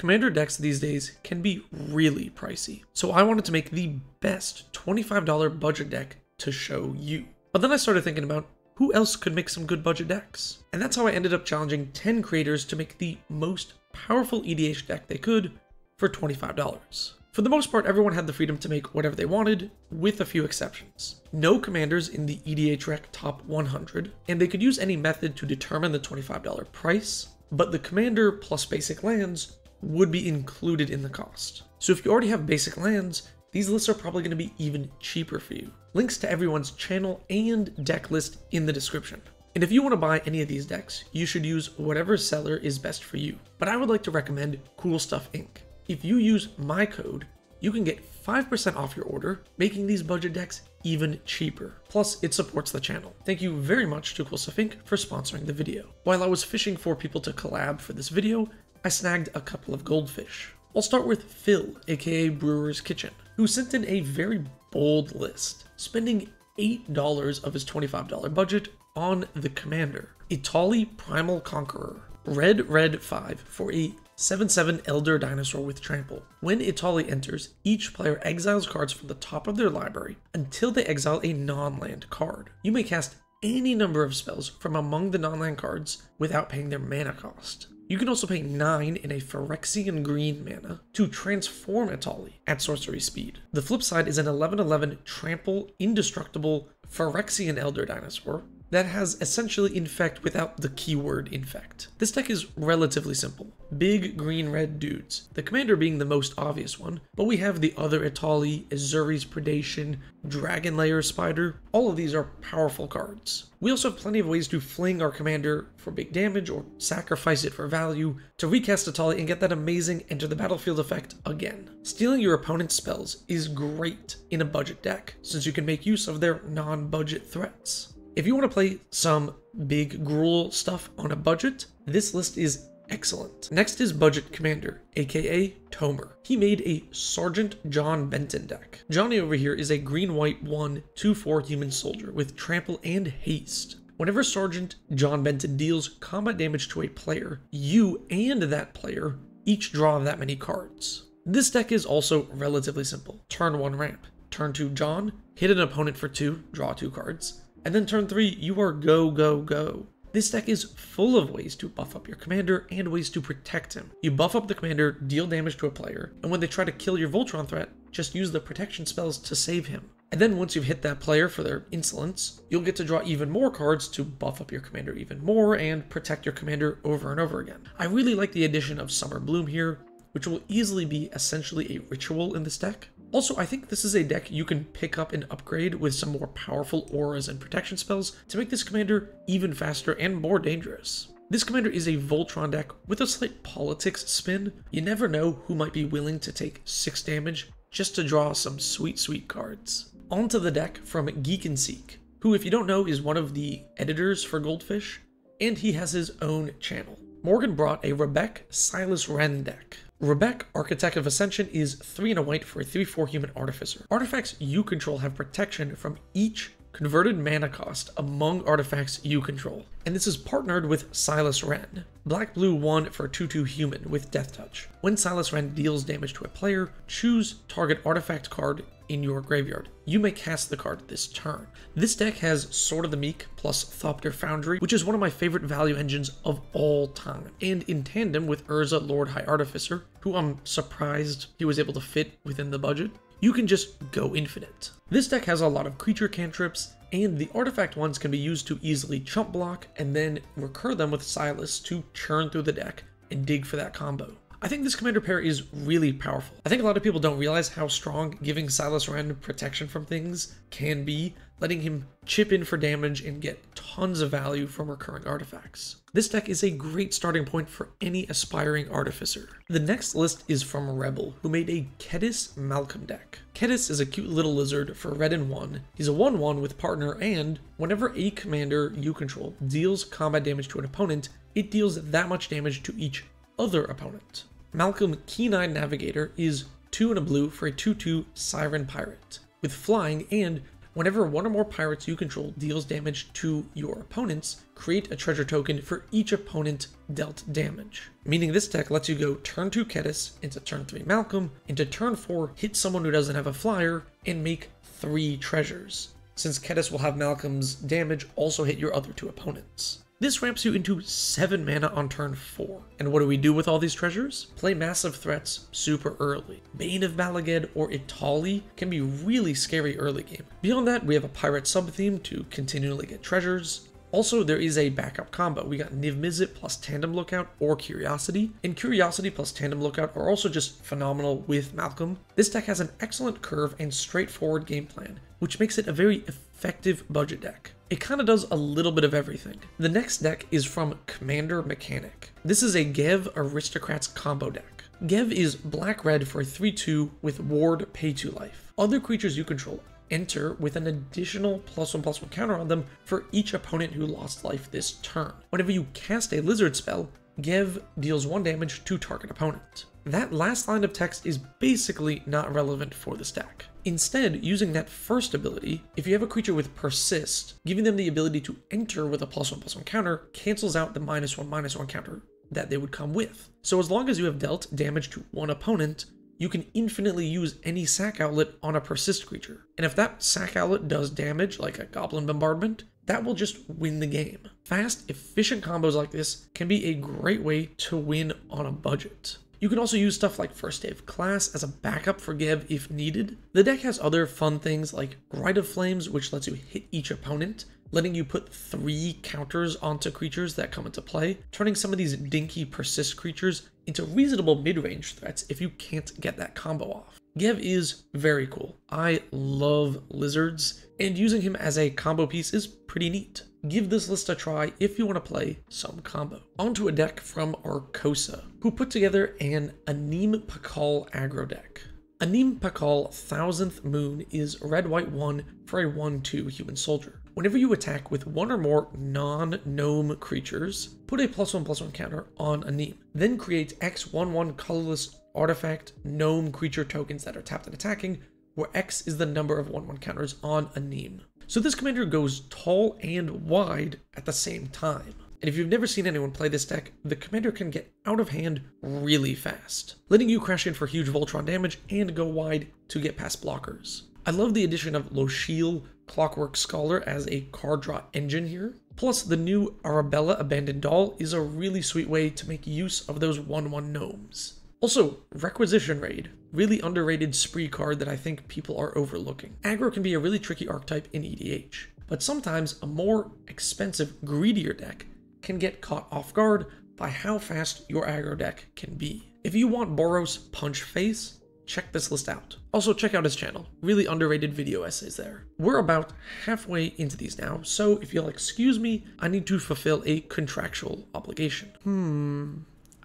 Commander decks these days can be really pricey, so I wanted to make the best $25 budget deck to show you. But then I started thinking about who else could make some good budget decks? And that's how I ended up challenging 10 creators to make the most powerful EDH deck they could for $25. For the most part, everyone had the freedom to make whatever they wanted, with a few exceptions. No commanders in the EDH EDHREC top 100, and they could use any method to determine the $25 price, but the commander plus basic lands would be included in the cost. So if you already have basic lands, these lists are probably going to be even cheaper for you. Links to everyone's channel and deck list in the description. And if you want to buy any of these decks, you should use whatever seller is best for you. But I would like to recommend Cool Stuff Inc. If you use my code, you can get 5% off your order, making these budget decks even cheaper. Plus, it supports the channel. Thank you very much to Cool Stuff Inc. for sponsoring the video. While I was fishing for people to collab for this video, I snagged a couple of goldfish. I'll start with Phil, aka Brewer's Kitchen who sent in a very bold list, spending $8 of his $25 budget on the commander. Etali Primal Conqueror. Red, red 5 for a 7-7 Elder Dinosaur with Trample. When Etali enters, each player exiles cards from the top of their library until they exile a non-land card. You may cast any number of spells from among the non-land cards without paying their mana cost. You can also pay 9 in a Phyrexian green mana to transform Etali at sorcery speed. The flip side is an 11-11 trample indestructible Phyrexian Elder Dinosaur that has essentially infect without the keyword infect. This deck is relatively simple. Big green-red dudes, the commander being the most obvious one, but we have the other Etali, Ezuri's Predation, Dragonlair Spider, all of these are powerful cards. We also have plenty of ways to fling our commander for big damage or sacrifice it for value to recast Etali and get that amazing enter the battlefield effect again. Stealing your opponent's spells is great in a budget deck, since you can make use of their non-budget threats. If you want to play some big Gruul stuff on a budget, this list is excellent. Next is Budget Commander, aka Tomer. He made a Sergeant John Benton deck. Johnny over here is a green-white 1 2-4 human soldier with trample and haste. Whenever Sergeant John Benton deals combat damage to a player, you and that player each draw that many cards. This deck is also relatively simple. Turn 1 ramp. Turn 2 John, hit an opponent for 2, draw 2 cards. And then turn 3, you are go, go, go. This deck is full of ways to buff up your commander and ways to protect him. You buff up the commander, deal damage to a player, and when they try to kill your Voltron threat, just use the protection spells to save him. And then once you've hit that player for their insolence, you'll get to draw even more cards to buff up your commander even more and protect your commander over and over again. I really like the addition of Summer Bloom here, which will easily be essentially a ritual in this deck. Also, I think this is a deck you can pick up and upgrade with some more powerful auras and protection spells to make this commander even faster and more dangerous. This commander is a Voltron deck with a slight politics spin. You never know who might be willing to take 6 damage just to draw some sweet, sweet cards. Onto the deck from Geek and Seek, who, if you don't know, is one of the editors for Goldfish, and he has his own channel. Morgan brought a Rebecca Silas Renn deck. Rebbec, Architect of Ascension, is 3 and a white for a 3-4 human artificer. Artifacts you control have protection from each converted mana cost among artifacts you control. And this is partnered with Silas Renn. Black Blue 1 for 2-2 human with Death Touch. When Silas Renn deals damage to a player, choose target artifact card in your graveyard. You may cast the card this turn. This deck has Sword of the Meek plus Thopter Foundry, which is one of my favorite value engines of all time, and in tandem with Urza Lord High Artificer, who I'm surprised he was able to fit within the budget. You can just go infinite. This deck has a lot of creature cantrips, and the artifact ones can be used to easily chump block and then recur them with Silas to churn through the deck and dig for that combo. I think this commander pair is really powerful. I think a lot of people don't realize how strong giving Silas Renn protection from things can be, letting him chip in for damage and get tons of value from recurring artifacts. This deck is a great starting point for any aspiring artificer. The next list is from a Rebell, who made a Kediss Malcolm deck. Kediss is a cute little lizard for red and 1. He's a 1-1 with partner and whenever a commander you control deals combat damage to an opponent, it deals that much damage to each other opponent. Malcolm Keen-Eyed Navigator is 2 and a blue for a 2-2 Siren Pirate. With flying and Whenever one or more pirates you control deals damage to your opponents, create a treasure token for each opponent dealt damage. Meaning this deck lets you go turn 2 Kediss into turn 3 Malcolm, into turn 4 hit someone who doesn't have a flyer, and make 3 treasures. Since Kediss will have Malcolm's damage also hit your other two opponents. This ramps you into 7 mana on turn 4. And what do we do with all these treasures? Play massive threats super early. Bane of Bala Ged or Etali can be really scary early game. Beyond that, we have a pirate sub-theme to continually get treasures. Also, there is a backup combo. We got Niv Mizzet plus Tandem Lookout or Curiosity, and Curiosity plus Tandem Lookout are also just phenomenal with Malcolm. This deck has an excellent curve and straightforward game plan, which makes it a very effective budget deck. It kind of does a little bit of everything. The next deck is from Commander Mechanic. This is a Gev Aristocrats combo deck. Gev is black-red for a 3-2 with Ward Pay 2 life. Other creatures you control enter with an additional plus one plus one counter on them for each opponent who lost life this turn. Whenever you cast a lizard spell, Gev deals one damage to target opponent. That last line of text is basically not relevant for this deck. Instead, using that first ability, if you have a creature with Persist, giving them the ability to enter with a plus one plus one counter cancels out the minus one minus one counter that they would come with. So as long as you have dealt damage to one opponent, you can infinitely use any sac outlet on a persist creature. And if that sac outlet does damage, like a goblin bombardment, that will just win the game. Fast, efficient combos like this can be a great way to win on a budget. You can also use stuff like First Day of Class as a backup for Gev if needed. The deck has other fun things like Rite of Flames, which lets you hit each opponent, letting you put three counters onto creatures that come into play, turning some of these dinky persist creatures into reasonable mid-range threats if you can't get that combo off. Gev is very cool. I love lizards, and using him as a combo piece is pretty neat. Give this list a try if you want to play some combo. Onto a deck from Arcosa, who put together an Anim Pakal aggro deck. Anim Pakal Thousandth Moon is red white 1 for a 1-2 human soldier. Whenever you attack with one or more non-gnome creatures, put a plus one plus one counter on Anim. Then create X11 colorless artifact gnome creature tokens that are tapped and attacking, where X is the number of 1-1 counters on Anim. So this commander goes tall and wide at the same time. And if you've never seen anyone play this deck, the commander can get out of hand really fast, letting you crash in for huge Voltron damage and go wide to get past blockers. I love the addition of Lochiel Clockwork Scholar as a card draw engine here. Plus, the new Arabella Abandoned Doll is a really sweet way to make use of those 1-1 gnomes. Also, Requisition Raid, really underrated spree card that I think people are overlooking. Aggro can be a really tricky archetype in EDH, but sometimes a more expensive, greedier deck can get caught off guard by how fast your aggro deck can be. If you want Boros Punch Face, check this list out. Also check out his channel, really underrated video essays there. We're about halfway into these now, so if you'll excuse me, I need to fulfill a contractual obligation. Hmm,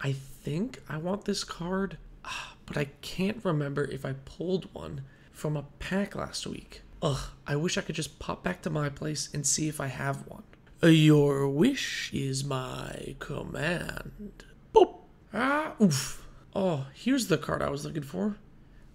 I think I want this card, ah, but I can't remember if I pulled one from a pack last week. Ugh, I wish I could just pop back to my place and see if I have one. Your wish is my command. Boop. Ah, oof. Oh, here's the card I was looking for.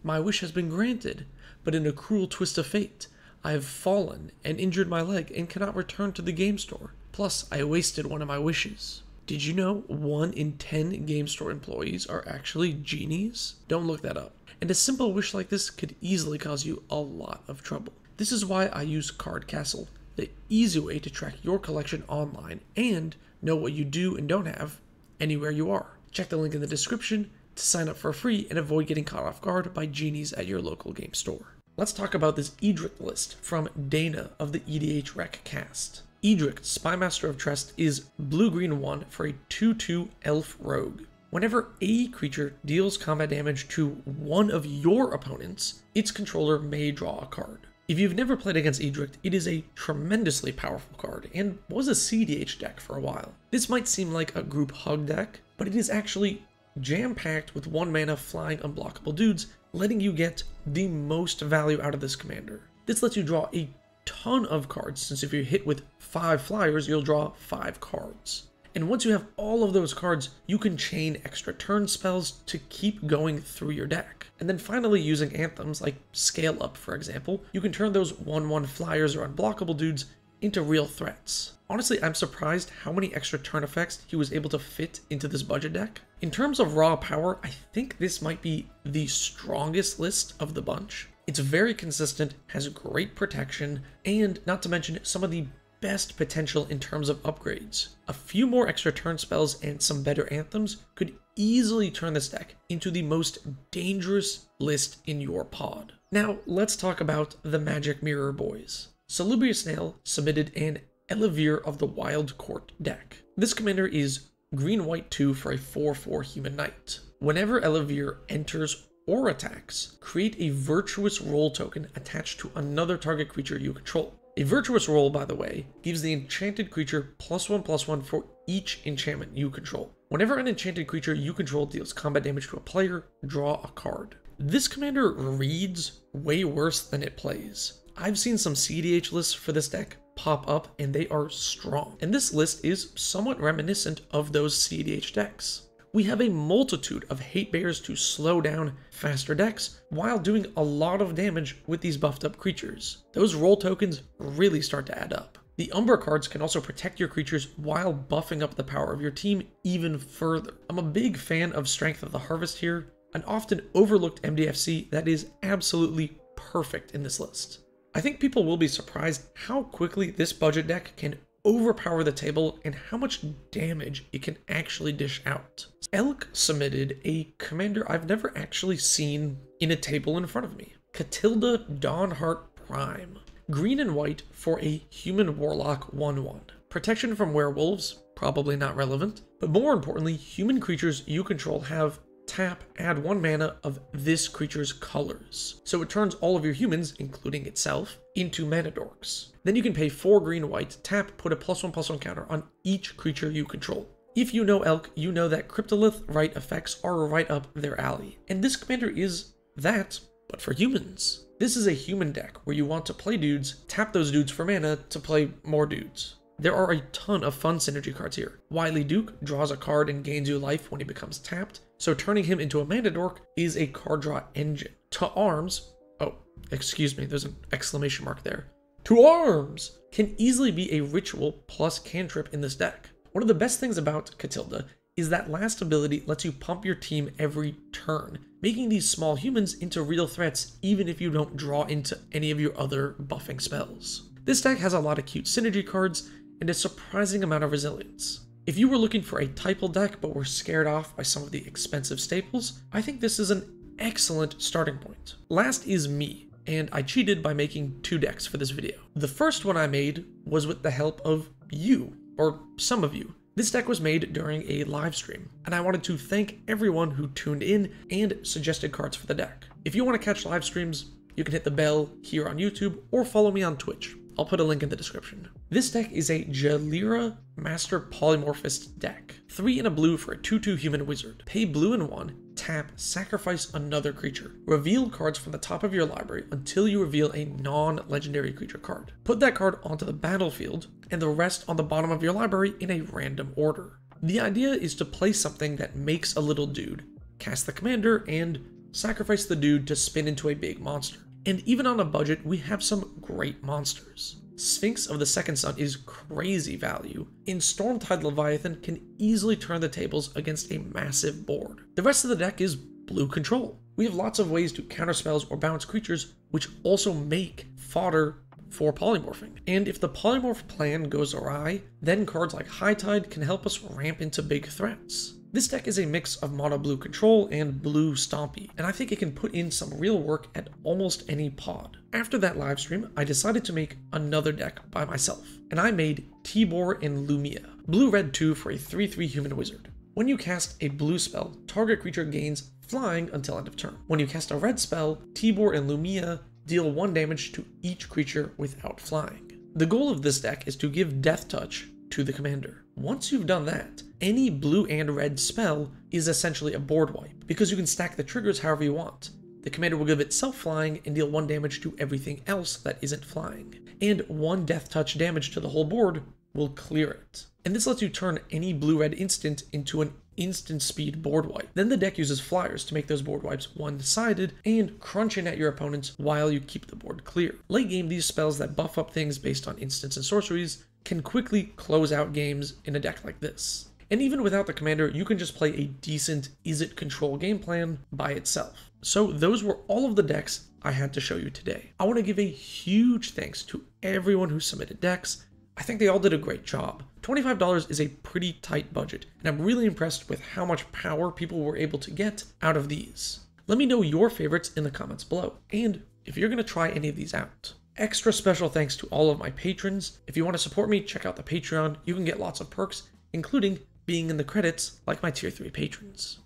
My wish has been granted, but in a cruel twist of fate, I have fallen and injured my leg and cannot return to the game store. Plus, I wasted one of my wishes. Did you know 1 in 10 game store employees are actually genies? Don't look that up. And a simple wish like this could easily cause you a lot of trouble. This is why I use Card Castle, the easy way to track your collection online and know what you do and don't have anywhere you are. Check the link in the description to sign up for free and avoid getting caught off guard by genies at your local game store. Let's talk about this Edric list from Dana of the EDHRECast. Edric, Spymaster of Trest, is blue-green 1 for a 2-2 elf rogue. Whenever a creature deals combat damage to one of your opponents, its controller may draw a card. If you've never played against Edric, it is a tremendously powerful card and was a CDH deck for a while. This might seem like a group hug deck, but it is actually jam-packed with one mana flying unblockable dudes, letting you get the most value out of this commander. This lets you draw a ton of cards, since if you're hit with five flyers, you'll draw five cards. And once you have all of those cards, you can chain extra turn spells to keep going through your deck. And then finally, using anthems like Scale Up, for example, you can turn those 1 1 flyers or unblockable dudes into real threats. Honestly, I'm surprised how many extra turn effects he was able to fit into this budget deck. In terms of raw power, I think this might be the strongest list of the bunch. It's very consistent, has great protection, and not to mention some of the best potential in terms of upgrades. A few more extra turn spells and some better anthems could easily turn this deck into the most dangerous list in your pod. Now, let's talk about the Magic Mirror Boys. Salubrious Snail submitted an Ellivere of the Wild Court deck. This commander is green white 2 for a 4 4 human knight. Whenever Ellivere enters or attacks, create a virtuous role token attached to another target creature you control. A virtuous role, by the way, gives the enchanted creature plus one plus one for each enchantment you control. Whenever an enchanted creature you control deals combat damage to a player, draw a card. This commander reads way worse than it plays. I've seen some CDH lists for this deck pop up and they are strong. And this list is somewhat reminiscent of those CDH decks we have a multitude of hate bears to slow down faster decks while doing a lot of damage with these buffed up creatures. Those role tokens really start to add up. The Umbra cards can also protect your creatures while buffing up the power of your team even further. I'm a big fan of Strength of the Harvest here, an often overlooked MDFC that is absolutely perfect in this list. I think people will be surprised how quickly this budget deck can overpower the table and how much damage it can actually dish out. Elk submitted a commander I've never actually seen in a table in front of me. Katilda Dawnhart Prime. Green and white for a human warlock 1-1. Protection from werewolves, probably not relevant, but more importantly, human creatures you control have tap, add one mana of this creature's colors. So it turns all of your humans, including itself, into mana dorks. Then you can pay 4 green white, tap, put a plus 1 plus 1 counter on each creature you control. If you know Elk, you know that Cryptolith Rite effects are right up their alley. And this commander is that, but for humans. This is a human deck where you want to play dudes, tap those dudes for mana to play more dudes. There are a ton of fun synergy cards here. Wily Duke draws a card and gains you life when he becomes tapped, so turning him into a mana dork is a card draw engine. To Arms, oh, excuse me, there's an exclamation mark there. To Arms can easily be a ritual plus cantrip in this deck. One of the best things about Katilda is that last ability lets you pump your team every turn, making these small humans into real threats even if you don't draw into any of your other buffing spells. This deck has a lot of cute synergy cards and a surprising amount of resilience. If you were looking for a typal deck but were scared off by some of the expensive staples, I think this is an excellent starting point. Last is me, and I cheated by making two decks for this video. The first one I made was with the help of you, or some of you. This deck was made during a live stream, and I wanted to thank everyone who tuned in and suggested cards for the deck. If you want to catch live streams, you can hit the bell here on YouTube or follow me on Twitch. I'll put a link in the description. This deck is a Jalira Master Polymorphist deck. 3 in a blue for a 2-2 human wizard. Pay blue and 1, tap, sacrifice another creature. Reveal cards from the top of your library until you reveal a non-legendary creature card. Put that card onto the battlefield, and the rest on the bottom of your library in a random order. The idea is to play something that makes a little dude, cast the commander, and sacrifice the dude to spin into a big monster. And even on a budget, we have some great monsters. Sphinx of the Second Sun is crazy value, and Stormtide Leviathan can easily turn the tables against a massive board. The rest of the deck is blue control. We have lots of ways to counter spells or bounce creatures, which also make fodder for polymorphing. And if the polymorph plan goes awry, then cards like High Tide can help us ramp into big threats. This deck is a mix of mono blue control and blue stompy, and I think it can put in some real work at almost any pod. After that live stream, I decided to make another deck by myself, and I made Tibor and Lumia, blue red 2 for a 3-3 human wizard. When you cast a blue spell, target creature gains flying until end of turn. When you cast a red spell, Tibor and Lumia deal 1 damage to each creature without flying. The goal of this deck is to give Death Touch to the commander. Once you've done that, any blue and red spell is essentially a board wipe, because you can stack the triggers however you want. The commander will give itself flying and deal 1 damage to everything else that isn't flying, and 1 death touch damage to the whole board will clear it. And this lets you turn any blue-red instant into an instant speed board wipe. Then the deck uses flyers to make those board wipes one-sided and crunch in at your opponents while you keep the board clear. Late game, these spells that buff up things based on instants and sorceries can quickly close out games in a deck like this. And even without the commander, you can just play a decent Izzet control game plan by itself. So those were all of the decks I had to show you today. I want to give a huge thanks to everyone who submitted decks. I think they all did a great job. $25 is a pretty tight budget, and I'm really impressed with how much power people were able to get out of these. Let me know your favorites in the comments below, and if you're going to try any of these out. Extra special thanks to all of my patrons. If you want to support me, check out the Patreon. You can get lots of perks, including being in the credits like my tier 3 patrons.